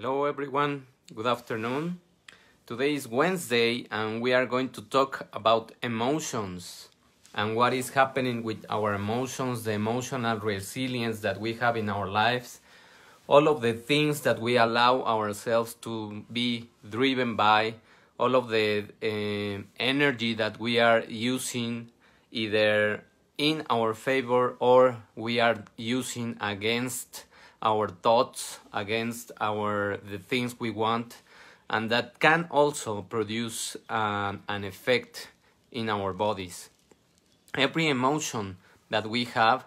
Hello, everyone. Good afternoon. Today is Wednesday, and we are going to talk about emotions and what is happening with our emotions, the emotional resilience that we have in our lives, all of the things that we allow ourselves to be driven by, all of the uh, energy that we are using either in our favor or we are using against our thoughts against our the things we want and that can also produce um, an effect in our bodies. Every emotion that we have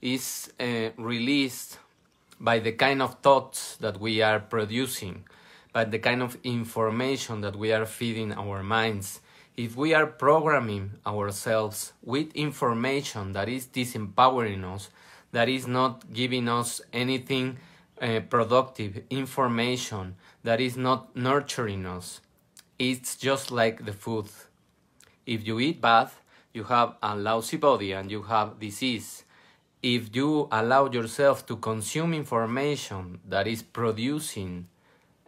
is uh, released by the kind of thoughts that we are producing by the kind of information that we are feeding our minds. If we are programming ourselves with information that is disempowering us that is not giving us anything uh, productive information that is not nurturing us. It's just like the food. If you eat bad, you have a lousy body and you have disease. If you allow yourself to consume information that is producing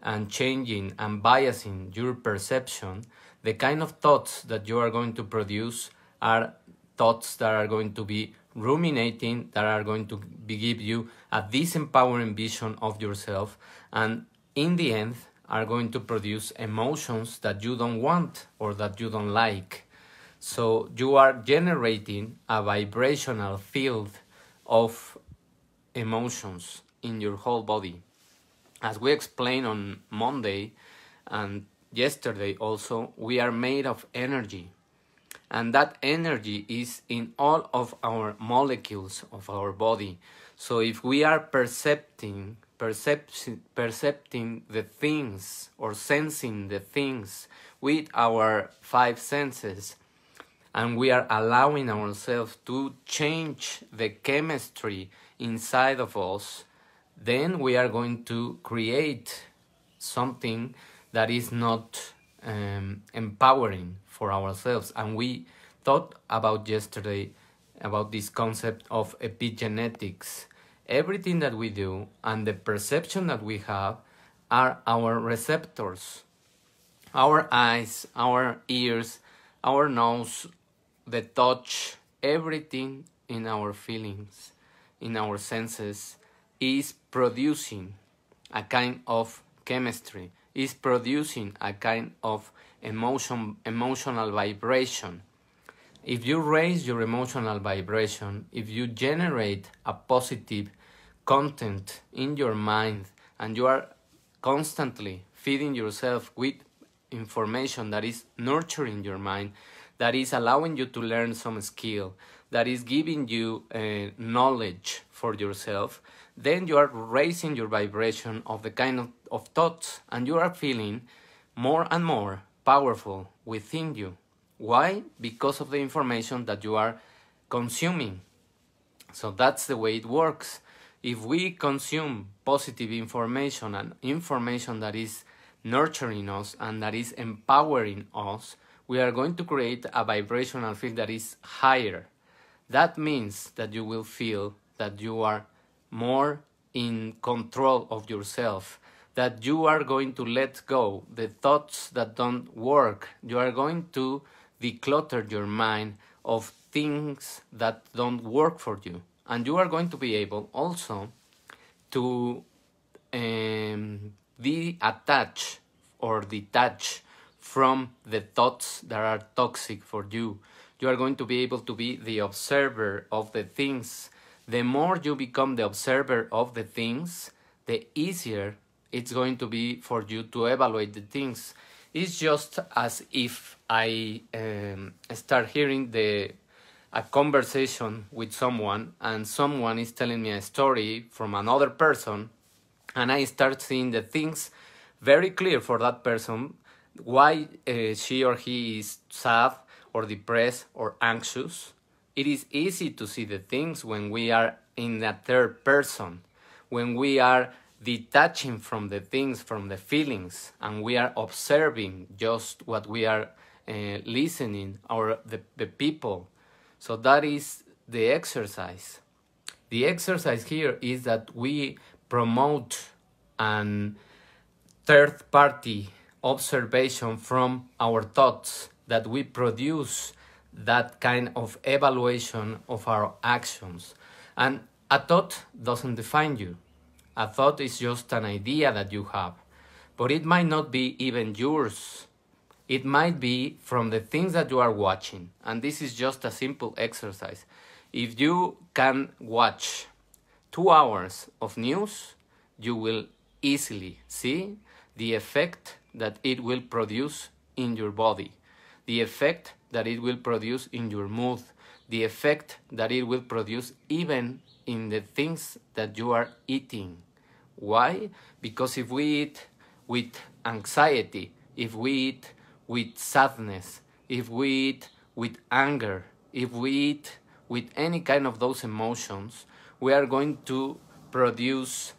and changing and biasing your perception, the kind of thoughts that you are going to produce are thoughts that are going to be ruminating that are going to be, give you a disempowering vision of yourself and in the end are going to produce emotions that you don't want or that you don't like. So you are generating a vibrational field of emotions in your whole body. As we explained on monday and yesterday also we are made of energy and that energy is in all of our molecules of our body. So if we are percepting percepting percepting the things or sensing the things with our five senses and we are allowing ourselves to change the chemistry inside of us then we are going to create something that is not um, empowering for ourselves. And we thought about yesterday about this concept of epigenetics. Everything that we do and the perception that we have are our receptors. Our eyes, our ears, our nose, the touch, everything in our feelings, in our senses, is producing a kind of chemistry, is producing a kind of emotion, emotional vibration. If you raise your emotional vibration, if you generate a positive content in your mind and you are constantly feeding yourself with information that is nurturing your mind, that is allowing you to learn some skill, that is giving you uh, knowledge for yourself, then you are raising your vibration of the kind of, of thoughts and you are feeling more and more powerful within you. Why? Because of the information that you are consuming. So that's the way it works. If we consume positive information and information that is nurturing us and that is empowering us, we are going to create a vibrational field that is higher. That means that you will feel that you are more in control of yourself, that you are going to let go the thoughts that don't work. You are going to declutter your mind of things that don't work for you. And you are going to be able also to um, detach or detach from the thoughts that are toxic for you. You are going to be able to be the observer of the things. The more you become the observer of the things, the easier it's going to be for you to evaluate the things. It's just as if I um, start hearing the a conversation with someone and someone is telling me a story from another person and I start seeing the things very clear for that person why uh, she or he is sad or depressed or anxious. It is easy to see the things when we are in a third person, when we are detaching from the things, from the feelings, and we are observing just what we are uh, listening or the, the people. So that is the exercise. The exercise here is that we promote and third party observation from our thoughts that we produce that kind of evaluation of our actions. And a thought doesn't define you. A thought is just an idea that you have, but it might not be even yours. It might be from the things that you are watching. And this is just a simple exercise. If you can watch two hours of news, you will easily see the effect that it will produce in your body, the effect that it will produce in your mood, the effect that it will produce even in the things that you are eating. Why? Because if we eat with anxiety, if we eat with sadness, if we eat with anger, if we eat with any kind of those emotions, we are going to produce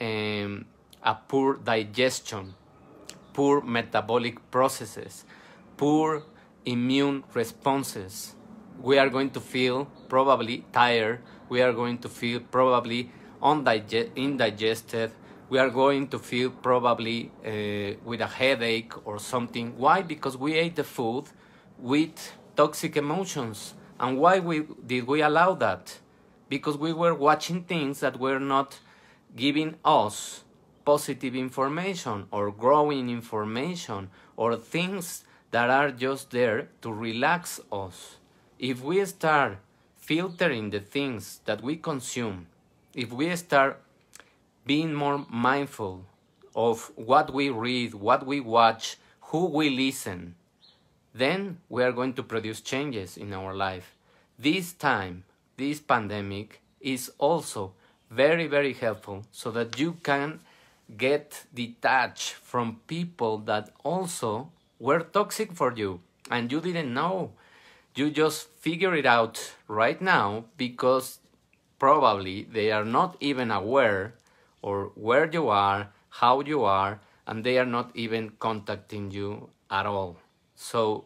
um, a poor digestion, poor metabolic processes, poor immune responses. We are going to feel probably tired. We are going to feel probably indigested. We are going to feel probably uh, with a headache or something. Why? Because we ate the food with toxic emotions. And why we, did we allow that? Because we were watching things that were not giving us positive information or growing information or things that are just there to relax us. If we start filtering the things that we consume, if we start being more mindful of what we read, what we watch, who we listen, then we are going to produce changes in our life. This time, this pandemic is also very, very helpful so that you can get detached from people that also were toxic for you and you didn't know. You just figure it out right now because probably they are not even aware or where you are, how you are, and they are not even contacting you at all. So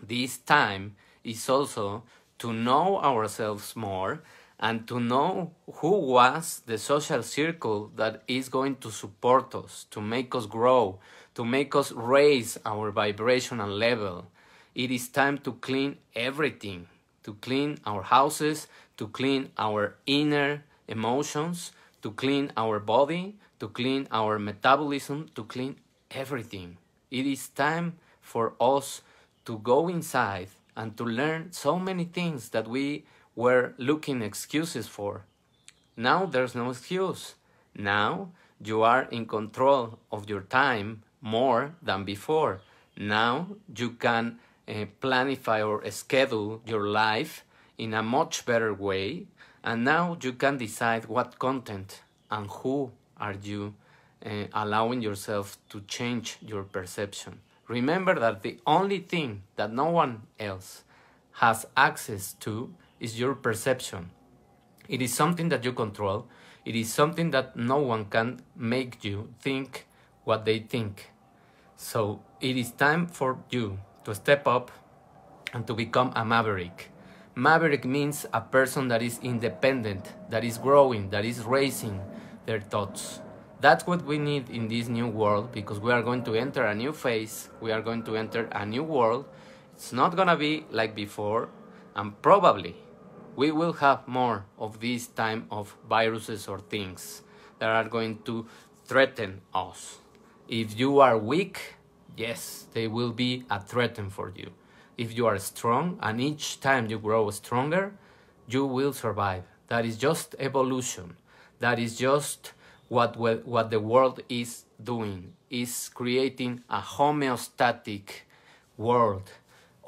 this time is also to know ourselves more and to know who was the social circle that is going to support us, to make us grow, to make us raise our vibrational level. It is time to clean everything, to clean our houses, to clean our inner emotions, to clean our body, to clean our metabolism, to clean everything. It is time for us to go inside and to learn so many things that we were looking excuses for. Now there's no excuse. Now you are in control of your time more than before. Now you can uh, planify or schedule your life in a much better way and now you can decide what content and who are you uh, allowing yourself to change your perception. Remember that the only thing that no one else has access to is your perception. It is something that you control. It is something that no one can make you think what they think. So it is time for you to step up and to become a maverick. Maverick means a person that is independent, that is growing, that is raising their thoughts. That's what we need in this new world because we are going to enter a new phase, we are going to enter a new world. It's not gonna be like before, and probably we will have more of this time of viruses or things that are going to threaten us. If you are weak, yes, they will be a threat for you. If you are strong and each time you grow stronger, you will survive. That is just evolution. That is just what, what the world is doing, is creating a homeostatic world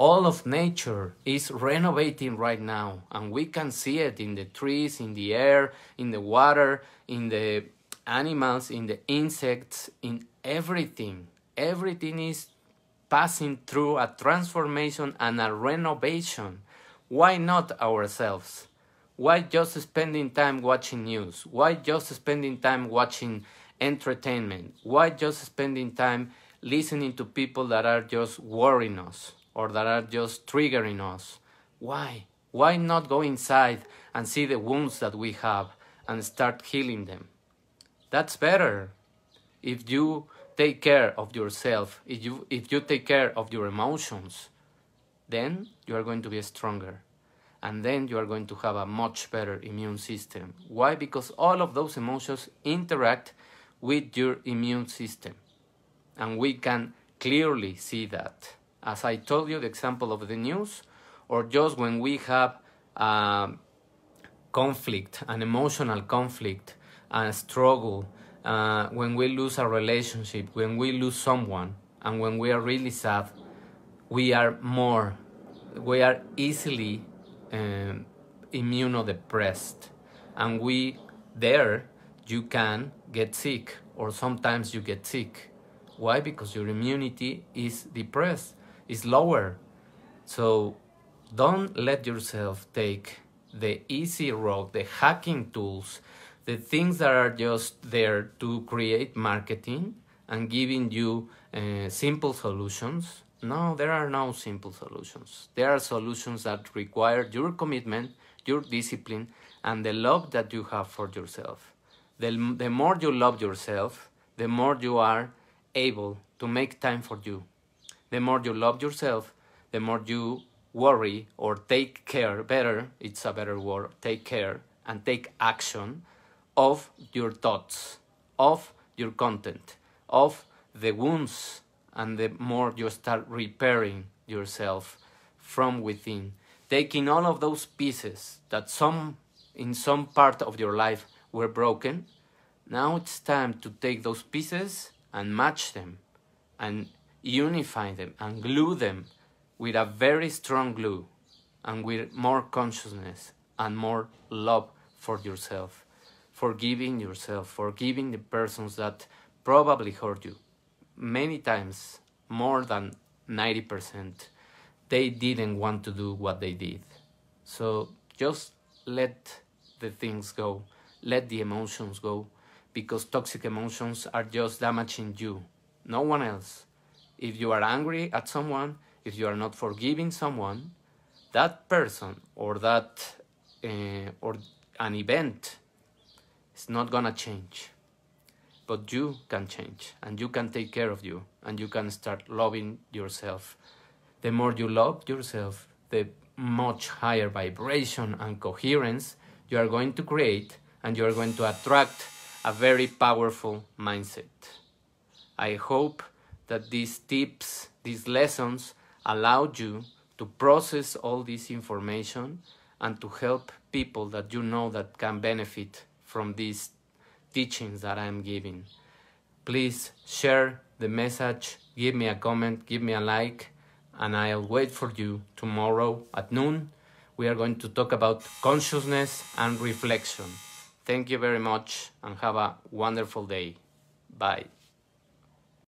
all of nature is renovating right now and we can see it in the trees in the air in the water in the animals in the insects in everything everything is passing through a transformation and a renovation why not ourselves why just spending time watching news why just spending time watching entertainment why just spending time listening to people that are just worrying us or that are just triggering us. Why? Why not go inside and see the wounds that we have and start healing them? That's better. if you take care of yourself, if you, if you take care of your emotions, then you are going to be stronger. And then you are going to have a much better immune system. Why? Because all of those emotions interact with your immune system. And we can clearly see that. As I told you, the example of the news, or just when we have a conflict, an emotional conflict, a struggle, uh, when we lose a relationship, when we lose someone, and when we are really sad, we are more, we are easily um, immunodepressed, and we there you can get sick, or sometimes you get sick. Why? Because your immunity is depressed, is lower. So don't let yourself take the easy road, the hacking tools, the things that are just there to create marketing and giving you uh, simple solutions. No, there are no simple solutions. There are solutions that require your commitment, your discipline, and the love that you have for yourself. The, the more you love yourself, the more you are able to make time for you. The more you love yourself, the more you worry or take care, better, it's a better word, take care and take action of your thoughts, of your content, of the wounds, and the more you start repairing yourself from within, taking all of those pieces that some in some part of your life were broken, now it's time to take those pieces and match them and unify them and glue them with a very strong glue and with more consciousness and more love for yourself, forgiving yourself, forgiving the persons that probably hurt you. Many times, more than 90%, they didn't want to do what they did. So just let the things go, let the emotions go, because toxic emotions are just damaging you, no one else. If you are angry at someone, if you are not forgiving someone, that person or that uh, or an event is not gonna change. But you can change and you can take care of you and you can start loving yourself. The more you love yourself, the much higher vibration and coherence you are going to create and you are going to attract a very powerful mindset. I hope that these tips, these lessons allowed you to process all this information and to help people that you know that can benefit from these teachings that I'm giving. Please share the message, give me a comment, give me a like, and I'll wait for you tomorrow at noon. We are going to talk about consciousness and reflection. Thank you very much and have a wonderful day. Bye.